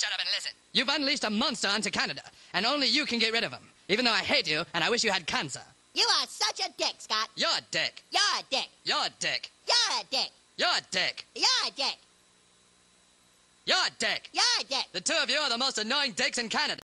shut up and listen. You've unleashed a monster onto Canada, and only you can get rid of him. Even though I hate you, and I wish you had cancer. You are such a dick, Scott. You're a dick. You're a dick. You're a dick. You're a dick. You're a dick. You're a dick. You're a dick. You're a dick. The two of you are the most annoying dicks in Canada.